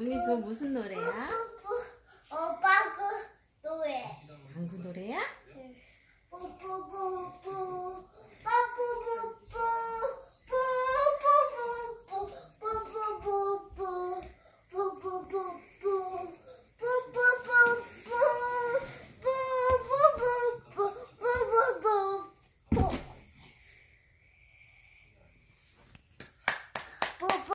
문이 그거 무슨 노래야?